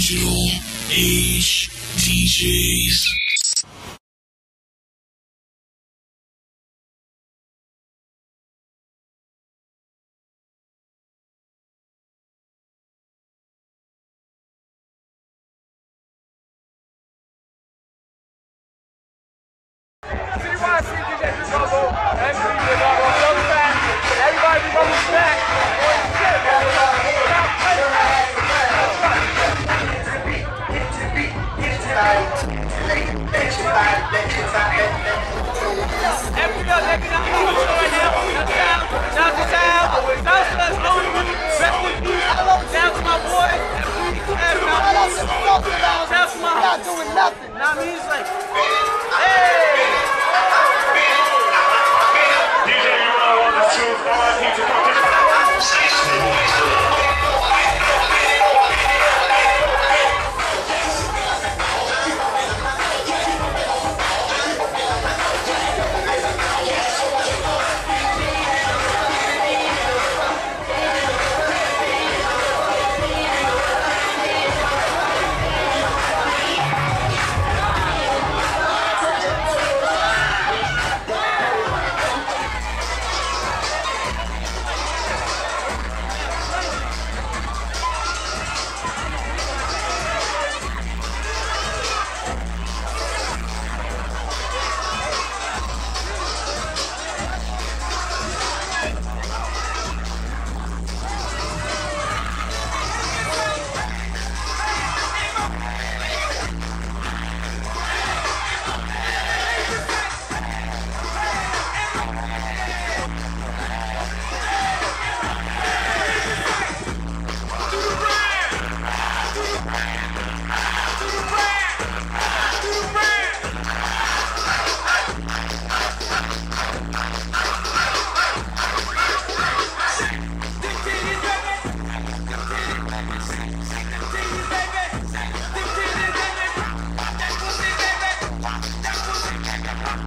Digital Age DJs.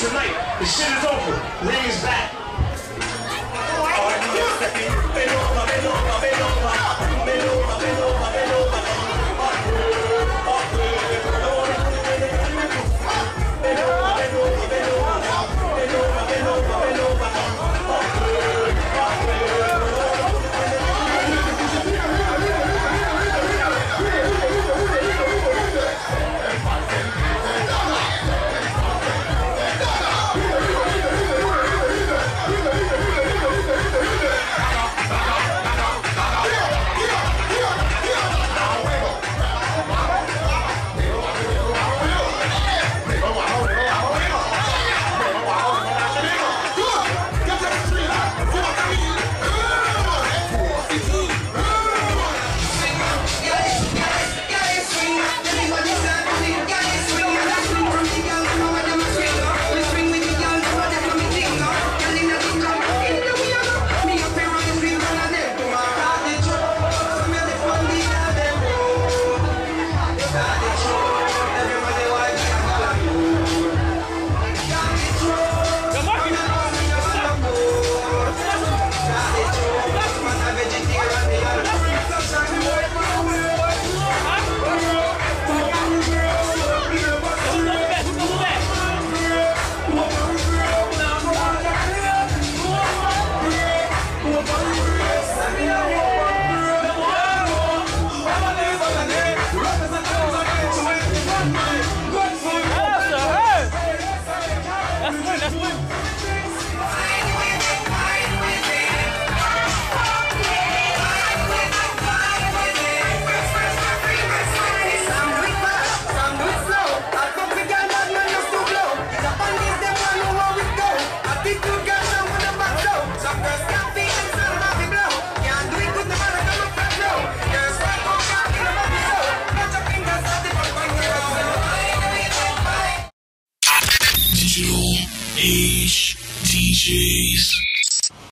Tonight, the shit is over. Ring is back.